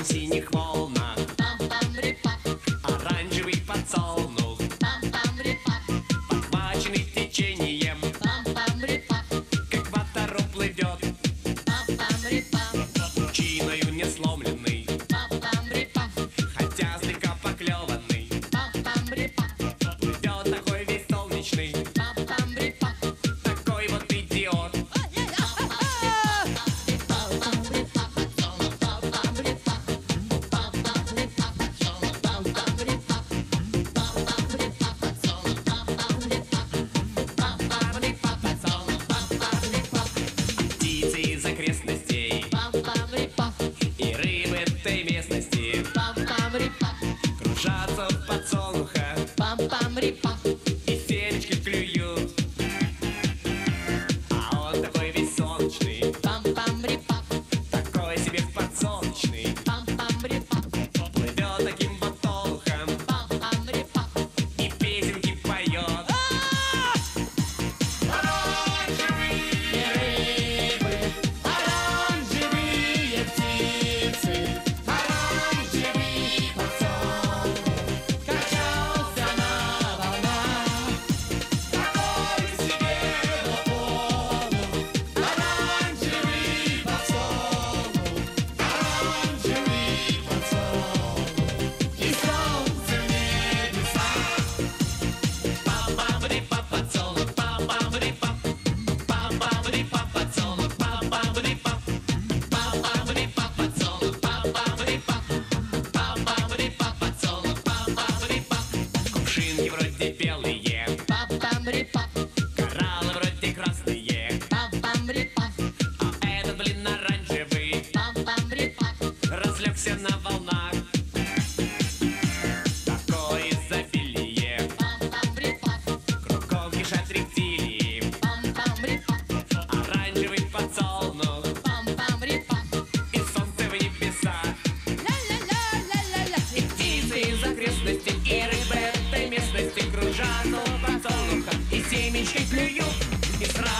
синих волн.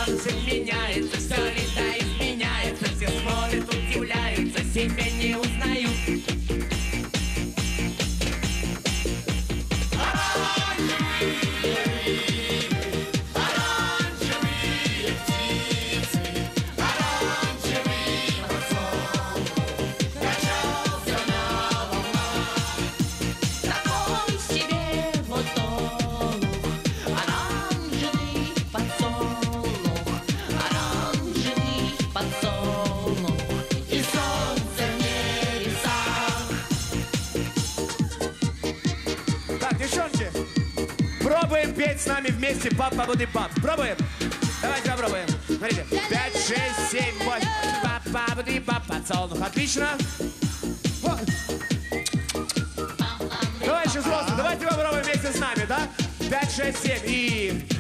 танцы меняет Прыгает с нами вместе пап по пап. Пробуем. Давайте попробуем. Смотрите. 5, 6, 7, 8. Пап, пап, пап. Поцелуй. Отлично. Вот. Товарищи взрослые, давайте попробуем вместе с нами, да? 5, 6, 7 и...